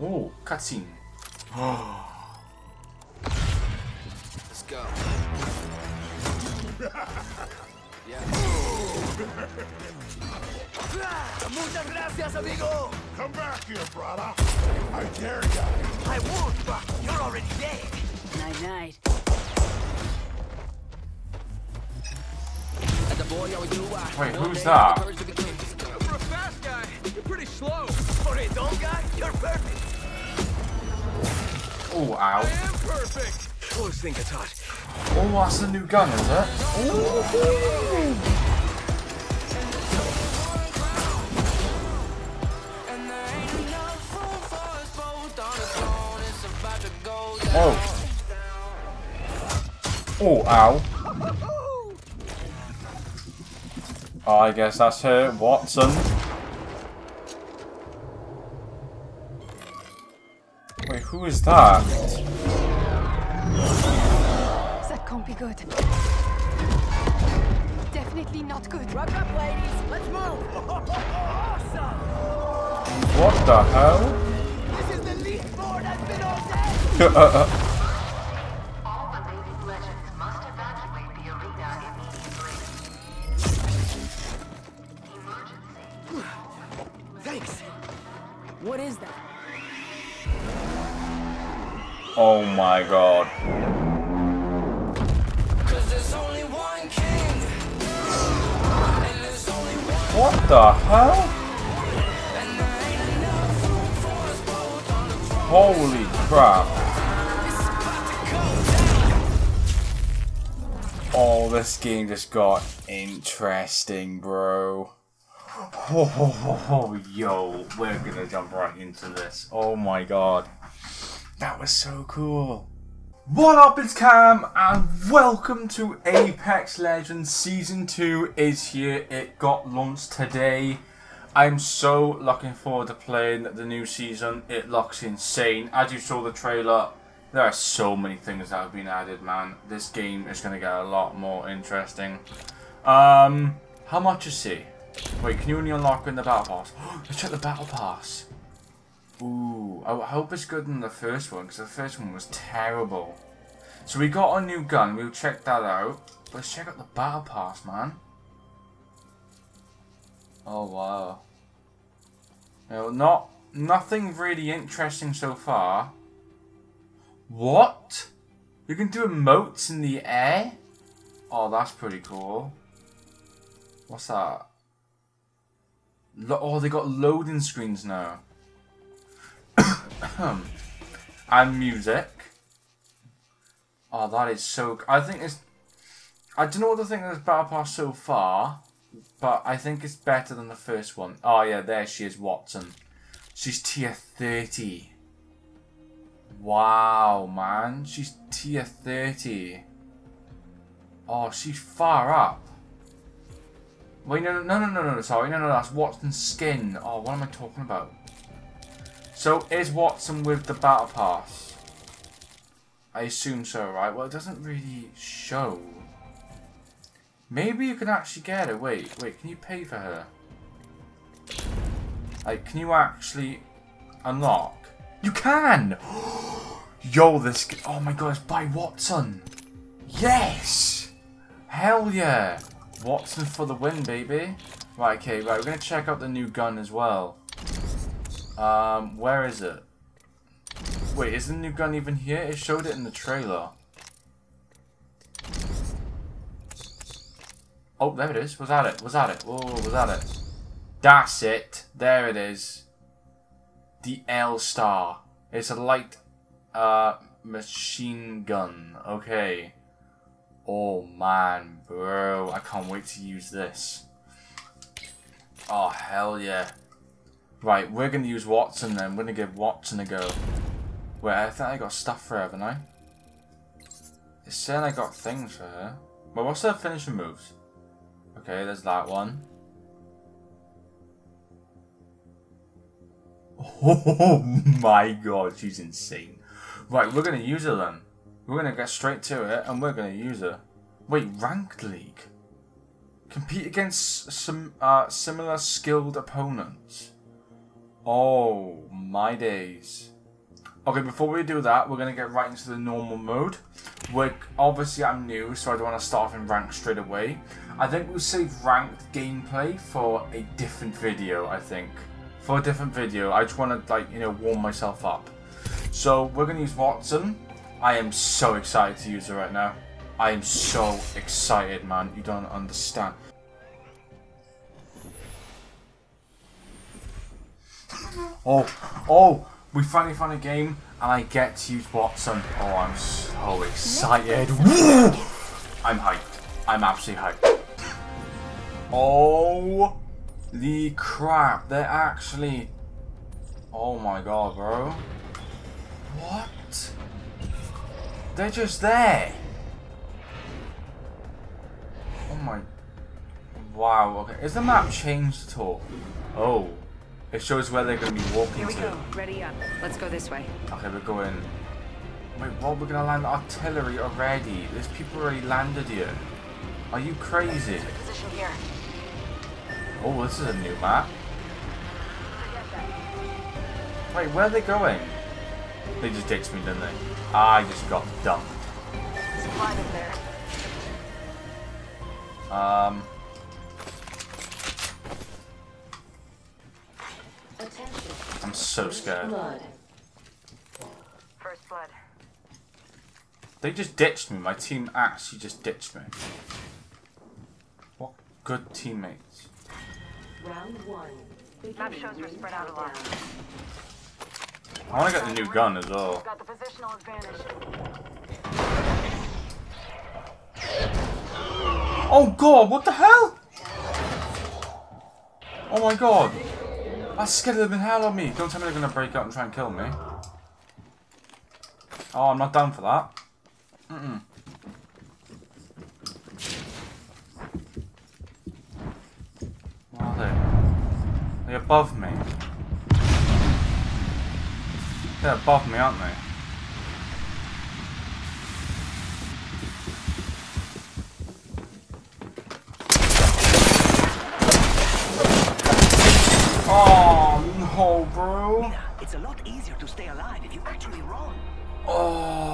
Oh, cutscene. Let's go. Muchas gracias, amigo. Come back here, brother. I dare you. I won't, but you're already dead. Night night. As a boy, always knew uh, Wait, who's day that? had the courage to be king. For a fast guy, you're pretty slow. For a dumb guy, you're perfect. Oh, ow. Close gets hot. Oh, that's a new gun, is it? Oh. Oh, ow. Oh, I guess that's her, Wattson. Who is that? That can't be good. Definitely not good. Rock up, ladies. Let's move. awesome. What the hell? This is the least bored I've been all day. All the Basic Legends must evacuate the arena immediately. Emergency. Thanks. What is that? Oh my god. What the hell? Holy crap. Oh, this game just got interesting, bro. Oh, yo, we're gonna jump right into this. Oh my god. That was so cool. What up, it's Cam, and welcome to Apex Legends Season 2 is here. It got launched today. I'm so looking forward to playing the new season. It looks insane. As you saw the trailer, there are so many things that have been added, man. This game is going to get a lot more interesting. Um, how much is it? Wait, can you only unlock in the Battle Pass? Let's check the Battle Pass. Ooh, I hope it's good than the first one, because the first one was terrible. So we got a new gun, we'll check that out. Let's check out the Battle Pass, man. Oh, wow. No, not, nothing really interesting so far. What? You can do emotes in the air? Oh, that's pretty cool. What's that? Lo oh, they got loading screens now. and music. Oh, that is so. I think it's. I don't know what think of this battle pass so far, but I think it's better than the first one. Oh yeah, there she is, Wattson. She's tier thirty. Wow, man, she's tier thirty. Oh, she's far up. Wait, no, no, no, no, no, sorry, no, no, that's Wattson's skin. Oh, what am I talking about? So, is Wattson with the Battle Pass? I assume so, right? Well, it doesn't really show. Maybe you can actually get her. Wait, wait, can you pay for her? Like, can you actually unlock? You can! Yo, this... Oh my god, it's by Wattson! Yes! Hell yeah! Wattson for the win, baby. Right, okay, right, we're gonna check out the new gun as well. Um, where is it? Wait, is the new gun even here? It showed it in the trailer. Oh, there it is. Was that it? Was that it? Whoa, was that it? That's it. There it is. The L Star. It's a light uh, machine gun. Okay. Oh man, bro. I can't wait to use this. Oh, hell yeah. Right, we're going to use Wattson then. We're going to give Wattson a go. Wait, I think I got stuff for her, haven't I? It's saying I got things for her. Well, what's her finishing moves? Okay, there's that one. Oh my god, she's insane. Right, we're going to use her then. We're going to get straight to it, and we're going to use her. Wait, Ranked League? Compete against some uh, similar skilled opponents. Oh My days. Okay, before we do that, we're gonna get right into the normal mode. We're, obviously, I'm new, so I don't want to start in rank straight away. I think we'll save ranked gameplay for a different video. I think for a different video. I just want to like you know warm myself up. So we're gonna use Wattson. I am so excited to use it right now. I am so excited, man. You don't understand. Oh, oh, we finally found a game and I get to use Wattson. Oh, I'm so excited. I'm hyped. I'm absolutely hyped. Oh, the crap. They're actually... Oh my god, bro. What? They're just there. Oh my... Wow, okay. Is the map changed at all? Oh. It shows where they're going to be walking Here we to. go. Ready up. Let's go this way. Okay, we're going. Wait, what? We're gonna land artillery already? There's people already landed here. Are you crazy? Position here. Oh, this is a new map. Wait, where are they going? They just ditched me, didn't they? I just got dumped. Supply them there. Um, I'm so scared. First blood. They just ditched me. My team actually just ditched me. What good teammates. Round one. Map shows we're spread out a lot. I want to get the new gun as well. Got the positional advantage. Oh god, what the hell? Oh my god. That scared the living hell of me. Don't tell me they're gonna break out and try and kill me. Oh, I'm not down for that. Mm-mm. Are they? They're above me. They're above me, aren't they? Oh no, bro. It's a lot easier to stay alive if you actually run. Oh.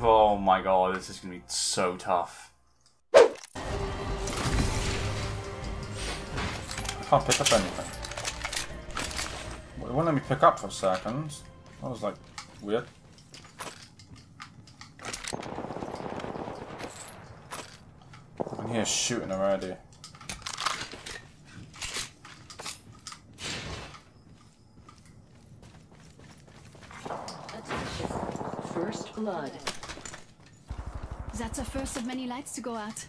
Oh my god, this is gonna be so tough. I can't pick up anything. Well, It wouldn't let me pick up for a second. That was like weird. I can hear shooting already. Attention. First blood. That's the first of many lights to go out.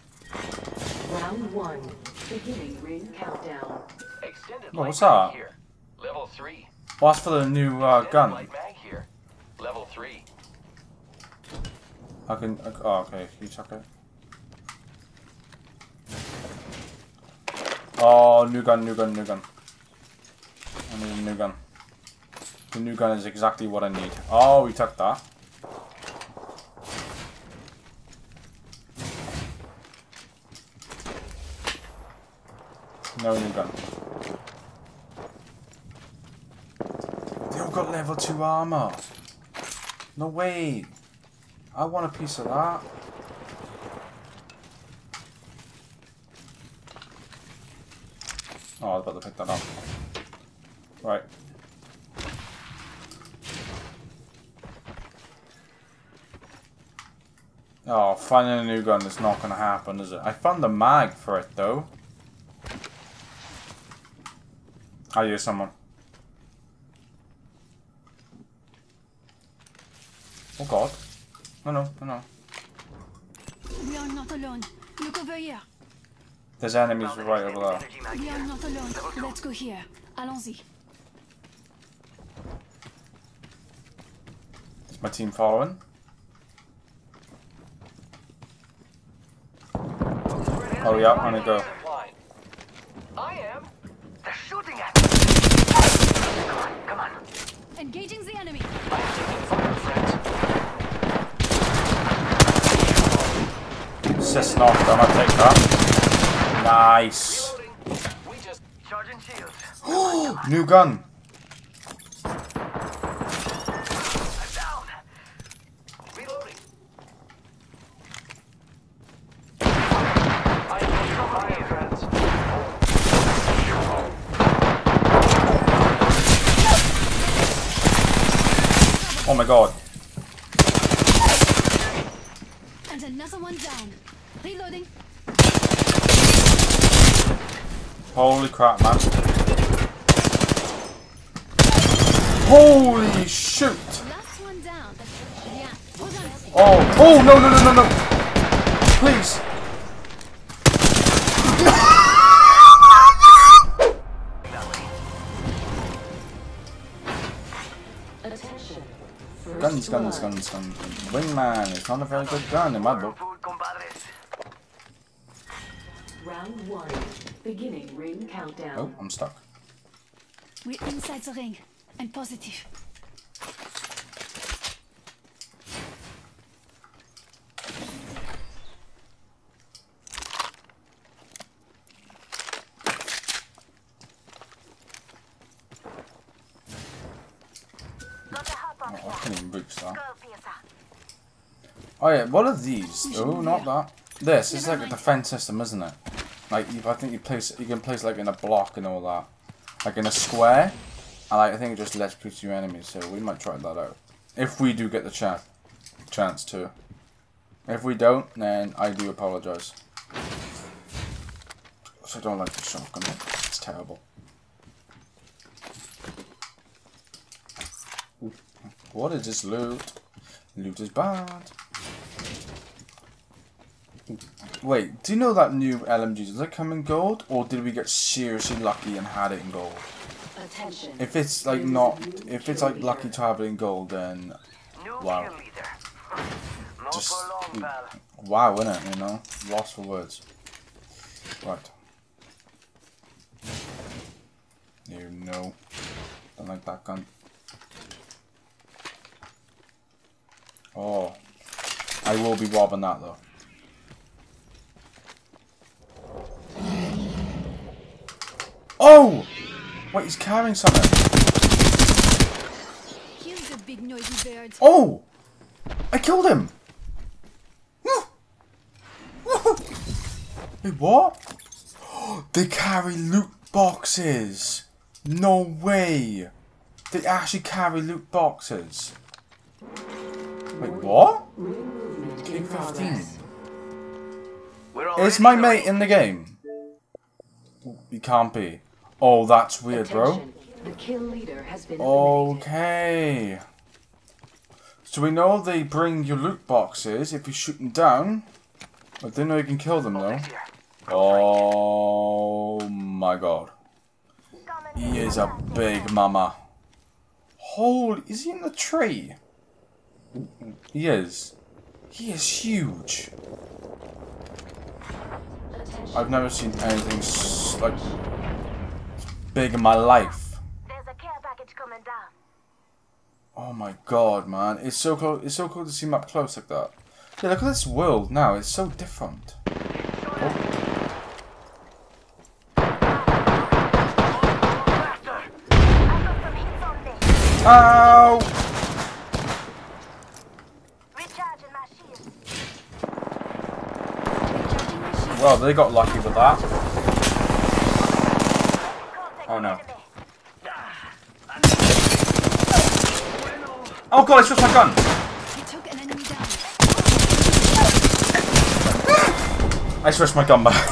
Round one. Beginning ring countdown. Extended Oh, what's mag that? here. Level three. Well, that's for the new uh, Extended gun. light mag here. Level three. I can. Oh, okay. You took it. Oh, new gun, new gun, new gun. I need a new gun. The new gun is exactly what I need. Oh, we took that. No new gun. They all got level 2 armor. No way. I want a piece of that. Oh, I was about to pick that up. Right. Oh, finding a new gun is not gonna happen, is it? I found the mag for it, though. I hear someone. Oh god. No, no, no, no. We are not alone. Look over here. There's enemies right over there. We are not alone. Let's go here. Allons-y. Is my team following? Oh yeah, on it go. Line. I am. They're shooting at me. Come on, come on. Engaging the enemy. I'm taking fire, friends. Assist knocked, I'm gonna take that. Nice. We just. Charging shields. New gun. I'm down. Reloading. I am my friends. Oh my god. And another one down. Reloading. Holy crap, man. Holy shoot. Last one down. Yeah. Oh, oh, no, no, no, no, no. Please. Guns, guns, guns, guns. Wingman is not a very good gun in my book. Round one. Beginning ring countdown. Oh, I'm stuck. We're inside the ring. I'm positive. Oh, I can't even reach that. Oh yeah, what are these? Oh, not that. This is like a defense system, isn't it? Like you, I think you place you can place like in a block and all that, like in a square, and like, I think it just lets push your enemies. So we might try that out if we do get the chance chance to. If we don't, then I do apologize. So I don't like the shotgun. It's terrible. What is this loot? Loot is bad. Wait, do you know that new LMG? Does it come in gold, or did we get seriously lucky and had it in gold? Attention. If it's like not, if it's like lucky to have it in gold, then Wow. kill leader. Not Just- for long, pal. wow, innit? You know, lost for words. Right. You know, don't like that gun. Oh, I will be robbing that though. Oh! Wait, he's carrying something. Kill the big noisy bird. Oh! I killed him! Wait, what? They carry loot boxes! No way! They actually carry loot boxes. Wait, what? K15. progress. Is my mate in the game? He can't be. Oh, that's weird, bro. Attention. The kill leader has been eliminated. Okay. So we know they bring your loot boxes if you shoot them down. I didn't know you can kill them though. Oh my god. He is a big mama. Holy, is he in the tree? He is. He is huge. Attention. I've never seen anything s- like big in my life. There's a care package coming down. Oh my god, man! It's so close. It's so cool to see him up close like that. Yeah, look at this world now. It's so different. Faster. I got some oh. hits on this. Ow! Well, they got lucky with that. Oh, no. Oh god! I switched my gun. I switched my gun back.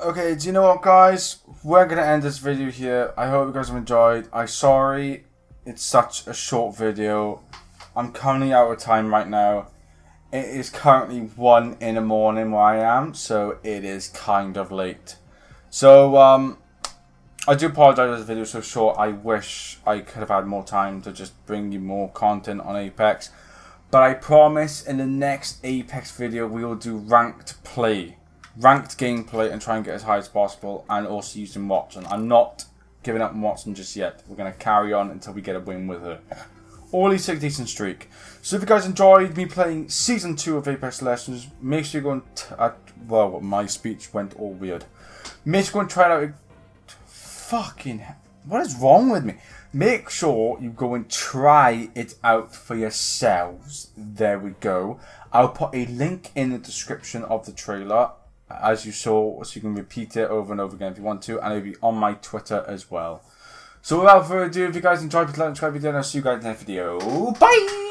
okay, do you know what, guys? We're gonna end this video here. I hope you guys have enjoyed. I'm sorry it's such a short video. I'm currently out of time right now. It is currently one in the morning where I am, so it is kind of late. So um, I do apologize this video is so short. I wish I could have had more time to just bring you more content on Apex. But I promise in the next Apex video we will do ranked play. Ranked gameplay and try and get as high as possible and also using Wattson. I'm not giving up on Wattson just yet. We're going to carry on until we get a win with her. Or at least a decent streak. So if you guys enjoyed me playing Season 2 of Apex Legends, make sure you go and uh, well, my speech went all weird. Make sure you go and try it out. Fucking, what is wrong with me? Make sure you go and try it out for yourselves. There we go. I'll put a link in the description of the trailer, as you saw, so you can repeat it over and over again if you want to, and it'll be on my Twitter as well. So without further ado, if you guys enjoyed, please like and subscribe and I'll see you guys in the next video. Bye!